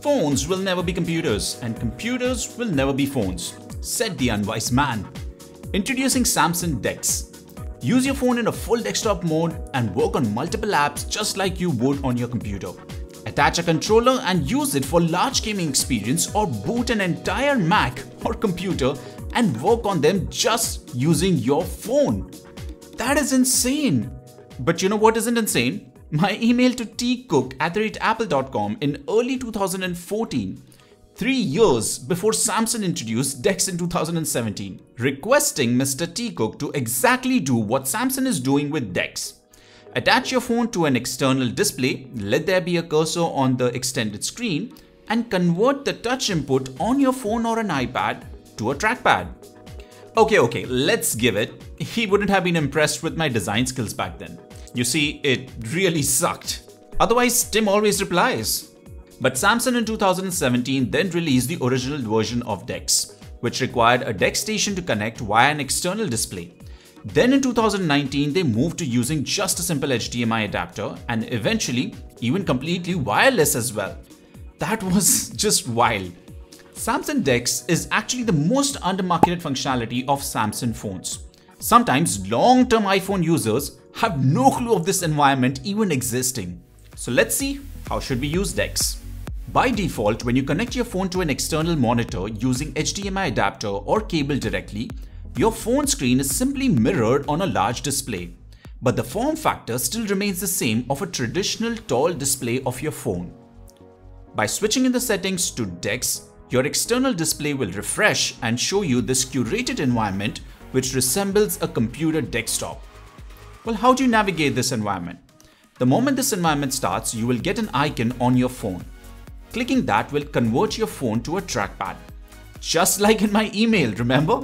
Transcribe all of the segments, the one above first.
Phones will never be computers, and computers will never be phones, said the unwise man. Introducing Samsung DeX. Use your phone in a full desktop mode and work on multiple apps just like you would on your computer. Attach a controller and use it for large gaming experience or boot an entire Mac or computer and work on them just using your phone. That is insane. But you know what isn't insane? My email to tcook at apple.com in early 2014, three years before Samsung introduced DeX in 2017, requesting Mr. tcook to exactly do what Samsung is doing with DeX. Attach your phone to an external display, let there be a cursor on the extended screen, and convert the touch input on your phone or an iPad to a trackpad. Okay, okay, let's give it. He wouldn't have been impressed with my design skills back then. You see, it really sucked. Otherwise, Tim always replies. But Samsung in 2017 then released the original version of DeX, which required a DeX station to connect via an external display. Then in 2019, they moved to using just a simple HDMI adapter and eventually even completely wireless as well. That was just wild. Samsung DeX is actually the most undermarketed functionality of Samsung phones. Sometimes long-term iPhone users have no clue of this environment even existing. So let's see how should we use DeX. By default, when you connect your phone to an external monitor using HDMI adapter or cable directly, your phone screen is simply mirrored on a large display. But the form factor still remains the same of a traditional tall display of your phone. By switching in the settings to DeX, your external display will refresh and show you this curated environment which resembles a computer desktop. Well, how do you navigate this environment? The moment this environment starts, you will get an icon on your phone. Clicking that will convert your phone to a trackpad. Just like in my email, remember?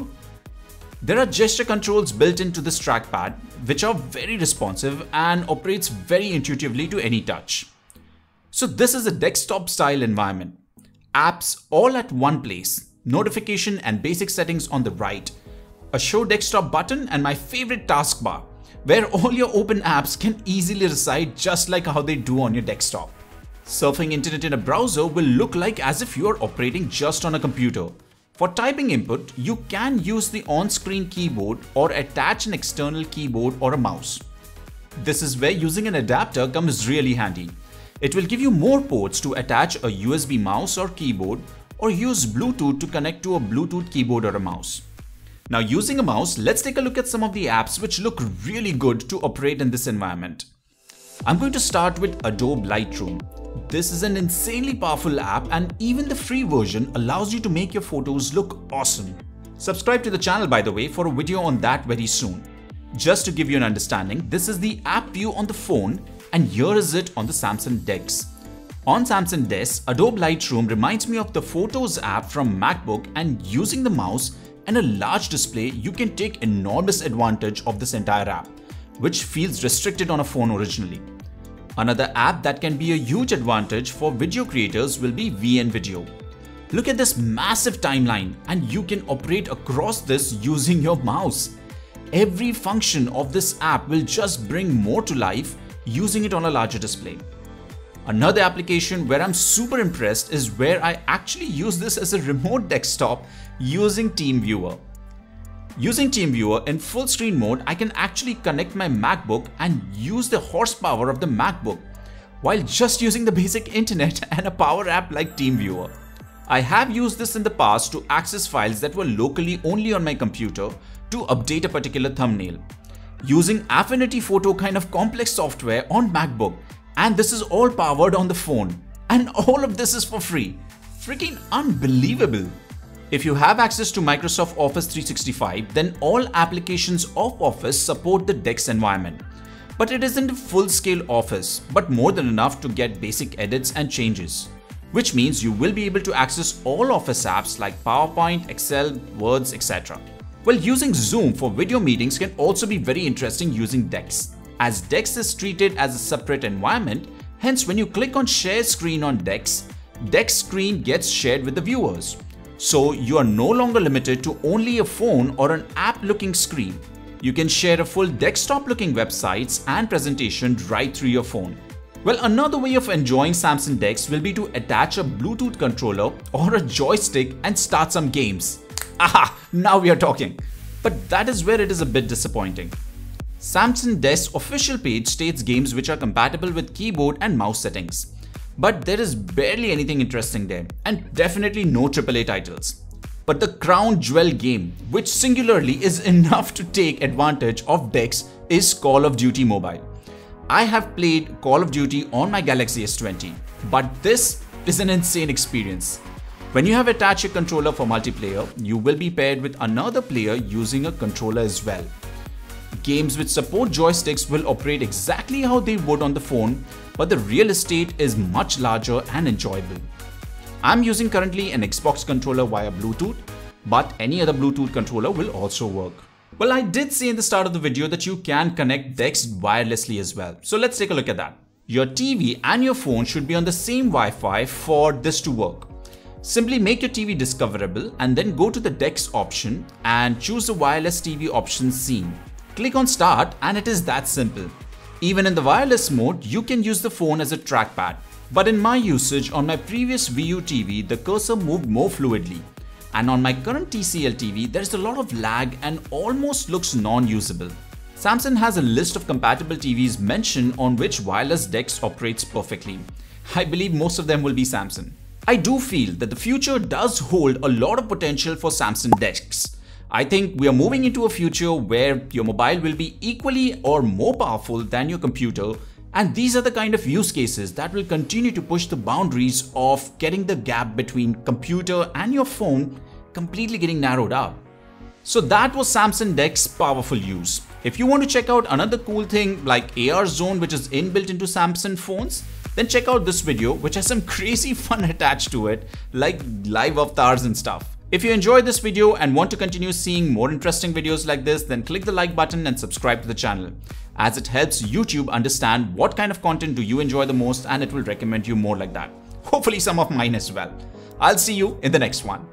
There are gesture controls built into this trackpad, which are very responsive and operates very intuitively to any touch. So this is a desktop style environment. Apps all at one place, notification and basic settings on the right, a show desktop button and my favorite taskbar, where all your open apps can easily reside just like how they do on your desktop. Surfing internet in a browser will look like as if you are operating just on a computer. For typing input, you can use the on-screen keyboard or attach an external keyboard or a mouse. This is where using an adapter comes really handy. It will give you more ports to attach a USB mouse or keyboard or use Bluetooth to connect to a Bluetooth keyboard or a mouse. Now using a mouse, let's take a look at some of the apps which look really good to operate in this environment. I'm going to start with Adobe Lightroom. This is an insanely powerful app and even the free version allows you to make your photos look awesome. Subscribe to the channel by the way for a video on that very soon. Just to give you an understanding, this is the app view on the phone and here is it on the Samsung DeX. On Samsung DeX, Adobe Lightroom reminds me of the Photos app from MacBook and using the mouse, and a large display, you can take enormous advantage of this entire app, which feels restricted on a phone originally. Another app that can be a huge advantage for video creators will be VN Video. Look at this massive timeline and you can operate across this using your mouse. Every function of this app will just bring more to life using it on a larger display. Another application where I'm super impressed is where I actually use this as a remote desktop using TeamViewer. Using TeamViewer in full screen mode, I can actually connect my MacBook and use the horsepower of the MacBook while just using the basic internet and a power app like TeamViewer. I have used this in the past to access files that were locally only on my computer to update a particular thumbnail. Using Affinity Photo kind of complex software on MacBook and this is all powered on the phone. And all of this is for free. Freaking unbelievable. If you have access to Microsoft Office 365, then all applications of Office support the DeX environment. But it isn't a full-scale Office, but more than enough to get basic edits and changes. Which means you will be able to access all Office apps like PowerPoint, Excel, Words, etc. Well, using Zoom for video meetings can also be very interesting using DeX as DeX is treated as a separate environment, hence when you click on share screen on DeX, DeX screen gets shared with the viewers. So you are no longer limited to only a phone or an app looking screen. You can share a full desktop looking websites and presentation right through your phone. Well, another way of enjoying Samsung DeX will be to attach a Bluetooth controller or a joystick and start some games. Aha, now we are talking. But that is where it is a bit disappointing. Samsung DeX official page states games which are compatible with keyboard and mouse settings. But there is barely anything interesting there, and definitely no AAA titles. But the crown jewel game, which singularly is enough to take advantage of DeX, is Call of Duty Mobile. I have played Call of Duty on my Galaxy S20, but this is an insane experience. When you have attached a controller for multiplayer, you will be paired with another player using a controller as well. Games which support joysticks will operate exactly how they would on the phone, but the real estate is much larger and enjoyable. I'm using currently an Xbox controller via Bluetooth, but any other Bluetooth controller will also work. Well, I did say in the start of the video that you can connect DeX wirelessly as well. So let's take a look at that. Your TV and your phone should be on the same Wi-Fi for this to work. Simply make your TV discoverable and then go to the DeX option and choose the wireless TV option seen. Click on start and it is that simple. Even in the wireless mode, you can use the phone as a trackpad. But in my usage on my previous VU TV, the cursor moved more fluidly. And on my current TCL TV, there's a lot of lag and almost looks non-usable. Samsung has a list of compatible TVs mentioned on which wireless DeX operates perfectly. I believe most of them will be Samsung. I do feel that the future does hold a lot of potential for Samsung DeX. I think we are moving into a future where your mobile will be equally or more powerful than your computer and these are the kind of use cases that will continue to push the boundaries of getting the gap between computer and your phone completely getting narrowed out. So that was Samsung DeX powerful use. If you want to check out another cool thing like AR Zone which is inbuilt into Samsung phones, then check out this video which has some crazy fun attached to it like live avatars and stuff. If you enjoyed this video and want to continue seeing more interesting videos like this, then click the like button and subscribe to the channel as it helps YouTube understand what kind of content do you enjoy the most and it will recommend you more like that. Hopefully some of mine as well. I'll see you in the next one.